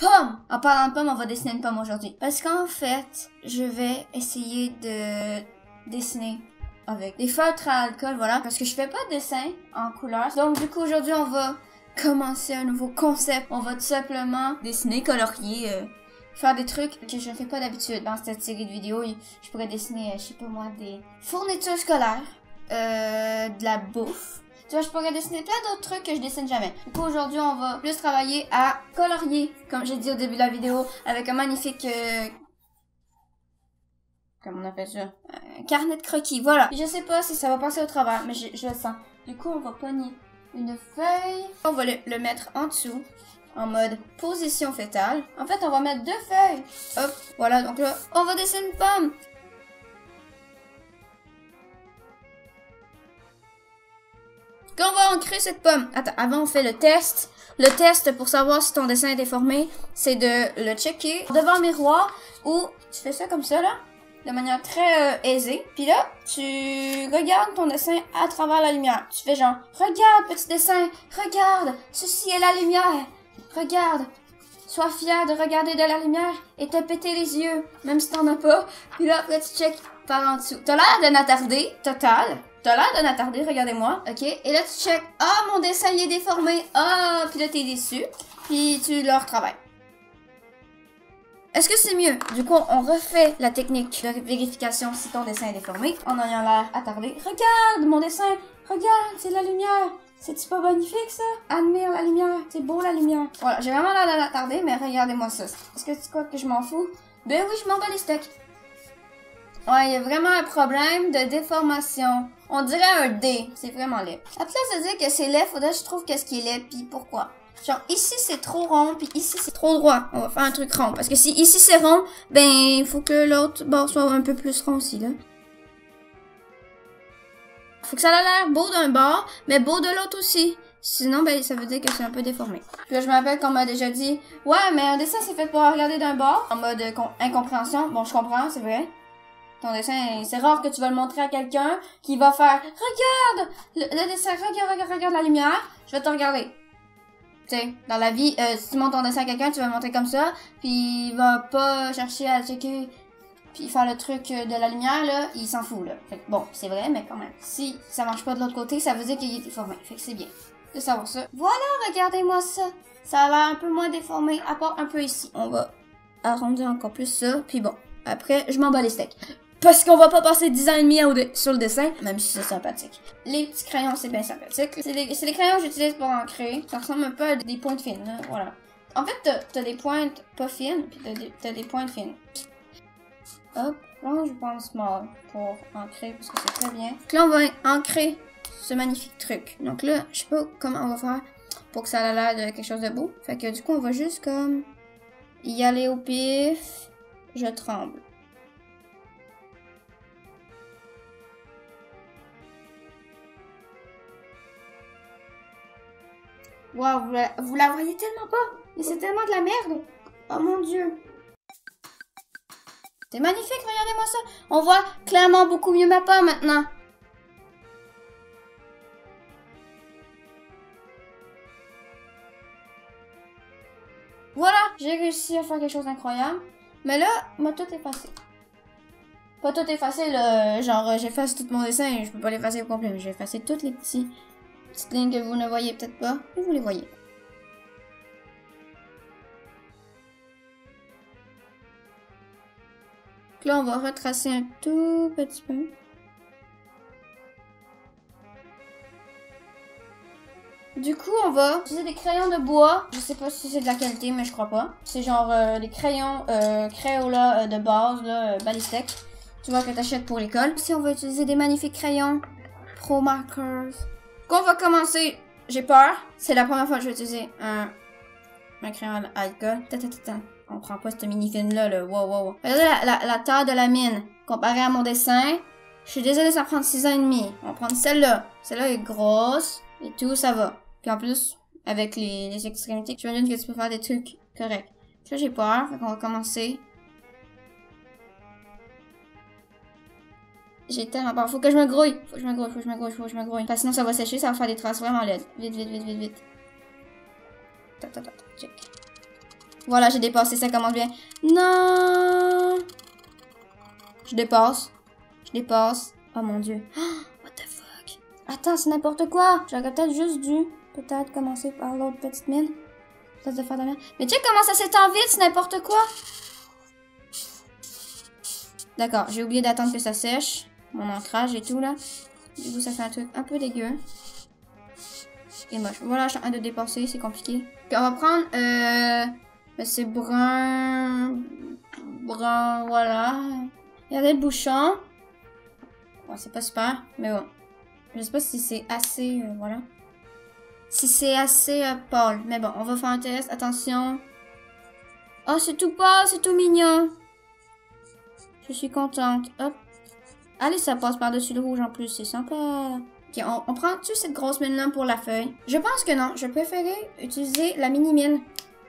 Pomme! En parlant de pomme, on va dessiner une pomme aujourd'hui. Parce qu'en fait, je vais essayer de dessiner avec des feutres à alcool, voilà. Parce que je fais pas de dessin en couleur. Donc du coup, aujourd'hui, on va commencer un nouveau concept. On va tout simplement dessiner, colorier, euh, faire des trucs que je ne fais pas d'habitude. Dans cette série de vidéos, je pourrais dessiner, euh, je sais pas moi, des fournitures scolaires, euh, de la bouffe. Tu vois, je pourrais dessiner plein d'autres trucs que je dessine jamais. Du coup, aujourd'hui, on va plus travailler à colorier, comme j'ai dit au début de la vidéo, avec un magnifique... Euh, comment on appelle ça? Un carnet de croquis, voilà. Je sais pas si ça va passer au travers, mais je, je le sens. Du coup, on va pogner une feuille. On va le, le mettre en dessous en mode position fétale. En fait, on va mettre deux feuilles. Hop, voilà, donc là, on va dessiner une pomme. Quand on va ancrer cette pomme, attends, avant on fait le test. Le test pour savoir si ton dessin est déformé, c'est de le checker devant le miroir ou tu fais ça comme ça là, de manière très euh, aisée. Puis là, tu regardes ton dessin à travers la lumière. Tu fais genre, regarde petit dessin, regarde, ceci est la lumière. Regarde, sois fier de regarder de la lumière et te péter les yeux, même si t'en as pas. Puis là, après, tu check par en dessous. T'as l'air de n'attarder, total. T'as l'air de n'attarder, regardez-moi. OK? Et là, tu check. Ah, mon dessin, il est déformé. Ah, puis là, t'es déçu. Puis tu le retravailles. Est-ce que c'est mieux? Du coup, on refait la technique de vérification si ton dessin est déformé en ayant l'air attardé. Regarde mon dessin! Regarde, c'est la lumière! C'est-tu pas magnifique, ça? Admire la lumière. C'est beau, la lumière. Voilà, j'ai vraiment l'air de l'attarder, mais regardez-moi ça. Est-ce que tu crois que je m'en fous? Ben oui, je m'en bats les steaks. Ouais, il y a vraiment un problème de déformation. On dirait un D. C'est vraiment laid. À place de dire que c'est laid, faudrait que je trouve qu'est-ce qui est laid, puis pourquoi. Genre, ici, c'est trop rond, puis ici, c'est trop droit. On va faire un truc rond. Parce que si ici, c'est rond, ben, il faut que l'autre bord soit un peu plus rond aussi, là. Faut que ça ait l'air beau d'un bord, mais beau de l'autre aussi. Sinon, ben, ça veut dire que c'est un peu déformé. Puis là, je me rappelle qu'on m'a déjà dit, ouais, mais un dessin, c'est fait pour regarder d'un bord. En mode euh, incompréhension. Bon, je comprends, c'est vrai. Ton dessin, c'est rare que tu vas le montrer à quelqu'un qui va faire, regarde, le, dessin, regarde, regarde, regarde la lumière. Je vais te regarder. Tu sais, dans la vie, euh, si tu montres ton dessin à quelqu'un, tu vas le montrer comme ça, puis il va pas chercher à checker puis faire le truc euh, de la lumière, là, il s'en fout, là. Fait que bon, c'est vrai, mais quand même. Si ça marche pas de l'autre côté, ça veut dire qu'il est déformé. Fait que c'est bien de savoir ça. Voilà, regardez-moi ça. Ça a l'air un peu moins déformé, à part un peu ici. On va arrondir encore plus ça, puis bon. Après, je m'en bats les steaks. Parce qu'on va pas passer 10 ans et demi sur le dessin, même si c'est sympathique. Les petits crayons, c'est bien sympathique. C'est les, crayons que j'utilise pour ancrer. Ça ressemble un peu à des pointes fines, là. Voilà. En fait, t'as des pointes pas fines, puis t'as des, as des pointes fines. Hop, là je pense small pour ancrer parce que c'est très bien. Donc là on va ancrer ce magnifique truc. Donc là, je sais pas comment on va faire pour que ça ait l'air de quelque chose de beau. Fait que du coup on va juste comme y aller au pif. Je tremble. Waouh, vous, la, voyez tellement pas. Mais c'est tellement de la merde. Oh mon dieu. C'est magnifique, regardez-moi ça. On voit clairement beaucoup mieux ma pomme maintenant. Voilà, j'ai réussi à faire quelque chose d'incroyable. Mais là, moi, tout effacé. Pas tout effacé, là, genre j'efface tout mon dessin et je peux pas l'effacer au complet, mais j'ai effacé toutes les petits, petites lignes que vous ne voyez peut-être pas, et vous les voyez. Donc là, on va retracer un tout petit peu. Du coup, on va utiliser des crayons de bois. Je sais pas si c'est de la qualité, mais je crois pas. C'est genre euh, des crayons euh, Crayola euh, de base, là, Balistec. Tu vois que t'achètes pour l'école. Si on va utiliser des magnifiques crayons Pro Markers. Qu'on va commencer. J'ai peur. C'est la première fois que je vais utiliser un, un crayon à alcool. On prend pas cette mini-fine-là, là. Wow, wow, wow. Regardez la, taille de la mine. Comparé à mon dessin. Je suis désolée, ça prend 6 ans et demi. On va prendre celle-là. Celle-là est grosse. Et tout, ça va. Puis en plus, avec les, les extrémités, tu imagines que tu peux faire des trucs corrects. Là, j'ai peur. Fait qu'on va commencer. J'ai tellement peur. Faut que je me grouille. Faut que je me grouille, faut que je me grouille, faut que je me grouille. Parce que sinon, ça va sécher, ça va faire des traces vraiment laides. Vite, vite, vite, vite, vite. Ta, ta. Check. Voilà, j'ai dépassé, ça commence bien. Non! Je dépasse. Je dépasse. Oh mon dieu. what the fuck? Attends, c'est n'importe quoi. J'aurais peut-être juste dû, peut-être, commencer par l'autre petite mine. Ça de faire de Mais tu sais comment ça s'étend vite, c'est n'importe quoi. D'accord, j'ai oublié d'attendre que ça sèche. Mon ancrage et tout, là. Du coup, ça fait un truc un peu dégueu. Et moche. Voilà, je suis de dépenser, c'est compliqué. On va prendre, euh... Ben, c'est brun... Brun, voilà. Regardez le bouchon. Bon, c'est pas super, mais bon. Je sais pas si c'est assez, euh, voilà. Si c'est assez euh, pâle. Mais bon, on va faire un test. Attention. Oh, c'est tout pâle, c'est tout mignon. Je suis contente. Hop. Allez, ça passe par-dessus le rouge en plus, c'est sympa. Ok, on, prend-tu cette grosse mine-là pour la feuille? Je pense que non. Je préférais utiliser la mini-mine.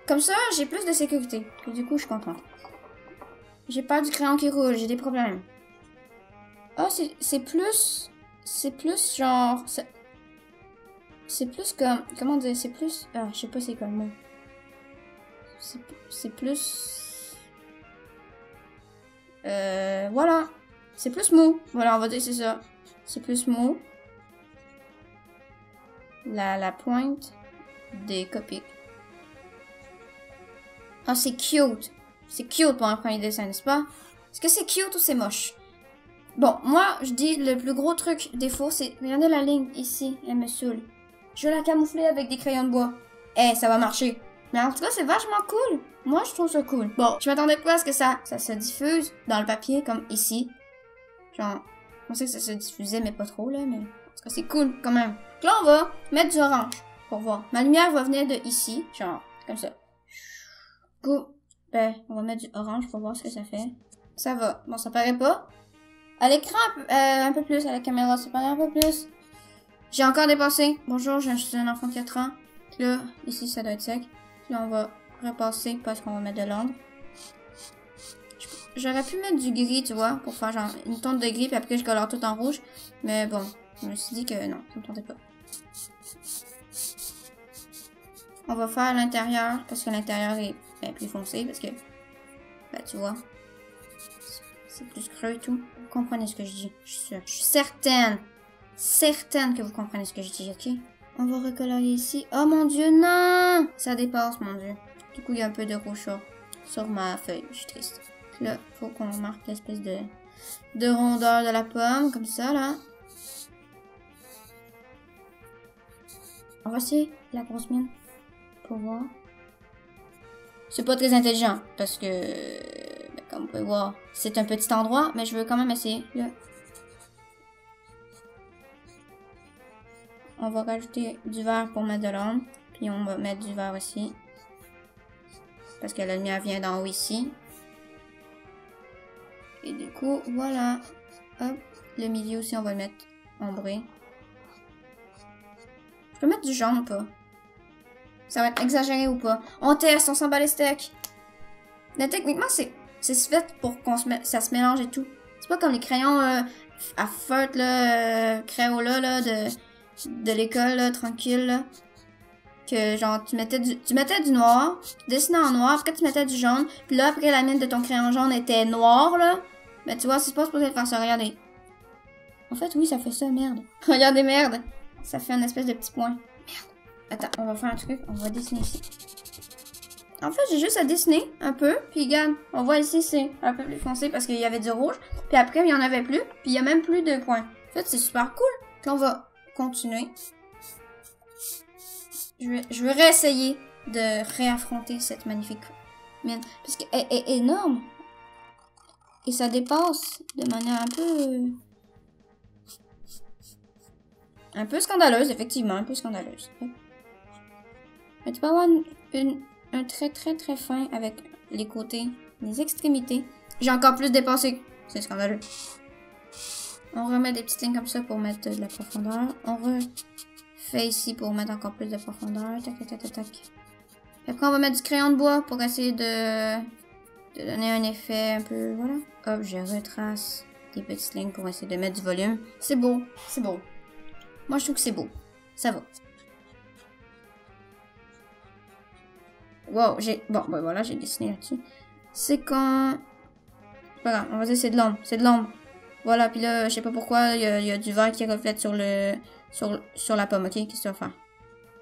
Comme ça, j'ai plus de sécurité. Du coup, je suis. J'ai pas du crayon qui roule, j'ai des problèmes. Oh, c'est plus... C'est plus genre... C'est plus comme... Comment dire? C'est plus... Ah, je sais pas c'est quoi. C'est plus... Euh... Voilà. C'est plus mou. Voilà, on va dire c'est ça. C'est plus mou. La, la pointe des copies. Oh, c'est cute. C'est cute pour un premier dessin, n'est-ce pas? Est-ce que c'est cute ou c'est moche? Bon, moi, je dis le plus gros truc défaut, c'est... Regardez la ligne ici, elle me saoule. Je vais la camoufler avec des crayons de bois. Eh, ça va marcher. Mais en tout cas, c'est vachement cool. Moi, je trouve ça cool. Bon, je m'attendais pas à ce que ça, ça se diffuse dans le papier, comme ici. Genre, on sait que ça se diffusait, mais pas trop, là, mais... En tout c'est cool, quand même. Donc là, on va mettre du orange, pour voir. Ma lumière va venir de ici, genre, comme ça. Go. Ben, on va mettre du orange pour voir ce que ça fait. Ça va. Bon, ça paraît pas. À l'écran, euh, un peu plus. À la caméra, ça paraît un peu plus. J'ai encore dépassé. Bonjour, je suis un enfant de 4 ans. Là, ici, ça doit être sec. Là, on va repasser parce qu'on va mettre de l'ombre. J'aurais pu mettre du gris, tu vois, pour faire genre une tonte de gris, puis après je colore tout en rouge. Mais bon, je me suis dit que non, ça me tentait pas. On va faire l'intérieur, parce que l'intérieur est ben, plus foncé, parce que, ben, tu vois, c'est plus creux et tout. Vous comprenez ce que je dis, je suis sûre. Je suis certaine, certaine que vous comprenez ce que je dis, ok? On va recolorier ici. Oh mon dieu, non! Ça dépasse, mon dieu. Du coup, il y a un peu de rouge sur ma feuille. Je suis triste. Là, faut qu'on marque l'espèce de, de rondeur de la pomme, comme ça, là. Essayer la grosse mine pour voir. C'est pas très intelligent, parce que, ben, comme vous pouvez voir, c'est un petit endroit, mais je veux quand même essayer. On va rajouter du vert pour mettre de l'ombre, puis on va mettre du vert aussi. Parce que la lumière vient d'en haut ici. Et du coup, voilà. Hop. Le milieu aussi, on va le mettre ombré. Je peux mettre du jaune ou pas? Ça va être exagéré ou pas? On teste, on s'en bat les steaks. Mais techniquement, c'est fait pour qu'on se ça se mélange et tout. C'est pas comme les crayons euh, à feutre, là, euh, Crayola, là, de, de l'école, tranquille, là. Que, genre, tu mettais du, tu mettais du noir, tu dessinais en noir, après tu mettais du jaune, puis là, après la mine de ton crayon jaune était noire, là, mais tu vois, c'est pas supposé faire ça. Regardez. En fait, oui, ça fait ça, merde. Regardez, merde. Ça fait un espèce de petit point. Merde. Attends, on va faire un truc. On va dessiner ici. En fait, j'ai juste à dessiner un peu. Puis regarde, on voit ici, c'est un peu plus foncé parce qu'il y avait du rouge. Puis après, il y en avait plus. Puis il y a même plus de points. En fait, c'est super cool. On va continuer. Je vais, je réessayer de réaffronter cette magnifique mine. Parce qu'elle est énorme. Et ça dépasse de manière un peu... Un peu scandaleuse, effectivement, un peu scandaleuse. Mais tu peux avoir un trait très très fin avec les côtés, les extrémités. J'ai encore plus dépassé. C'est scandaleux. On remet des petites lignes comme ça pour mettre de la profondeur. On refait ici pour mettre encore plus de profondeur. Tac, tac, tac, tac. après, on va mettre du crayon de bois pour essayer de de donner un effet un peu, voilà. Hop, je retrace des petites lignes pour essayer de mettre du volume. C'est beau, c'est beau. Moi, je trouve que c'est beau. Ça va. Wow, j'ai... Bon, ben voilà, j'ai dessiné là-dessus. C'est quand... Grave, on va dire c'est de l'ombre. C'est de l'ombre. Voilà, puis là, je sais pas pourquoi, il y, a, du vert qui reflète sur le... Sur, sur la pomme, ok? Qu'est-ce que tu faire?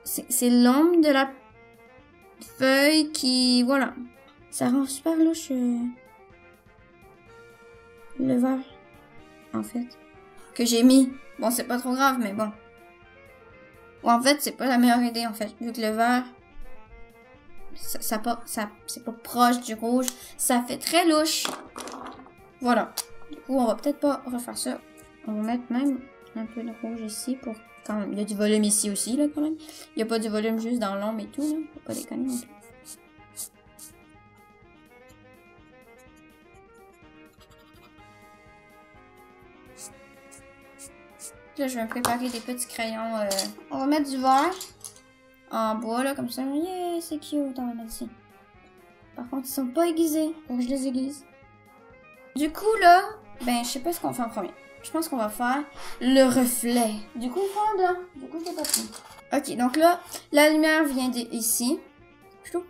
C'est l'ombre de la feuille qui... Voilà. Ça rend super louche... Euh, le vert. En fait. Que j'ai mis. Bon, c'est pas trop grave, mais bon. Ou en fait, c'est pas la meilleure idée, en fait. Vu que le vert... Ça, ça, ça c'est pas proche du rouge. Ça fait très louche. Voilà. Du coup, on va peut-être pas refaire ça. On va mettre même un peu de rouge ici pour quand Il y a du volume ici aussi, là, quand même. Il a pas du volume juste dans l'ombre et tout, là. Faut pas déconner. Là, je vais me préparer des petits crayons. Euh. On va mettre du vert en bois, là, comme ça. Yeah, c'est cute, on va mettre. Par contre, ils sont pas aiguisés. Faut que je les aiguise. Du coup, là, ben, je sais pas ce qu'on fait en premier. Je pense qu'on va faire le reflet. Du coup, fond blanc. Du coup, c'est parti. Ok, donc là, la lumière vient d'ici.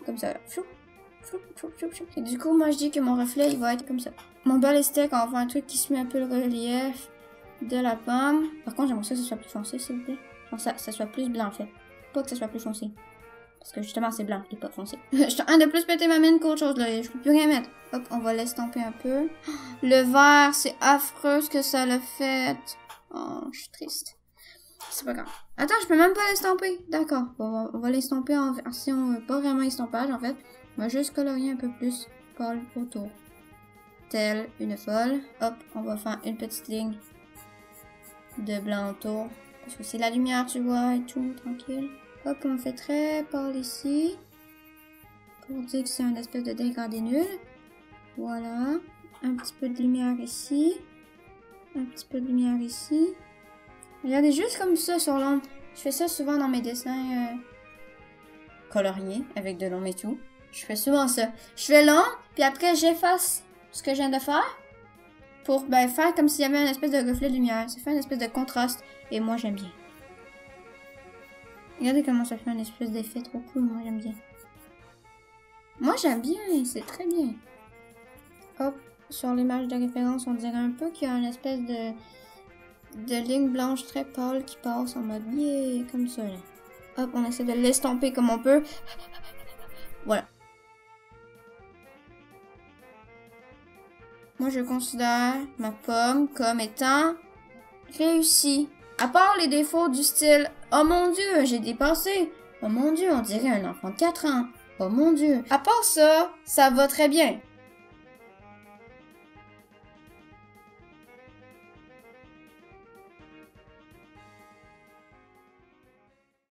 Comme ça. Chou. Et du coup, moi, je dis que mon reflet, il va être comme ça. Mon ballistique, on va faire un truc qui se met un peu le relief de la pomme. Par contre, j'aimerais que ça soit plus foncé, s'il vous plaît. Genre, ça, ça soit plus blanc, en fait. Pas que ça soit plus foncé. Parce que justement, c'est blanc et pas foncé. je suis en de plus péter ma mine qu'autre chose, là. Je peux plus rien mettre. Hop, on va l'estomper un peu. Le vert, c'est affreux ce que ça l'a fait. Oh, je suis triste. C'est pas grave. Attends, je peux même pas l'estomper. D'accord. Bon, on va l'estomper en version pas vraiment estompage, en fait. On va juste colorier un peu plus pâle autour. Tel une folle. Hop, on va faire une petite ligne de blanc autour. Parce que c'est la lumière, tu vois, et tout, tranquille. Hop, on fait très pâle ici. Pour dire que c'est un espèce de dégradé nul. Voilà. Un petit peu de lumière ici. Un petit peu de lumière ici. Regardez, juste comme ça sur l'ombre. Je fais ça souvent dans mes dessins euh, coloriés, avec de l'ombre et tout. Je fais souvent ça. Je fais l'ombre, puis après j'efface ce que je viens de faire pour ben, faire comme s'il y avait un espèce de reflet de lumière. Ça fait un espèce de contraste, et moi j'aime bien. Regardez comment ça fait un espèce d'effet trop cool, moi j'aime bien. Moi j'aime bien, c'est très bien. Hop, sur l'image de référence, on dirait un peu qu'il y a une espèce de, ligne blanche très pâle qui passe en mode yeah, comme ça. Hop, on essaie de l'estomper comme on peut. Moi, je considère ma pomme comme étant réussie. À part les défauts du style « Oh mon Dieu, j'ai dépassé !»« Oh mon Dieu, on dirait un enfant de 4 ans !»« Oh mon Dieu !» À part ça, ça va très bien.